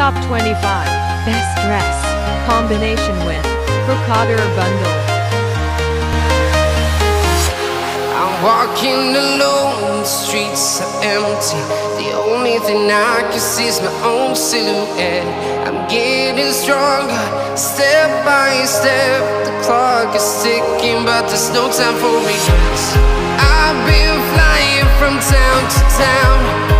Top 25 Best Dress. Combination with Crocodile Bundle. I'm walking alone, the streets are empty. The only thing I can see is my own silhouette. I'm getting stronger, step by step. The clock is ticking, but there's no time for me I've been flying from town to town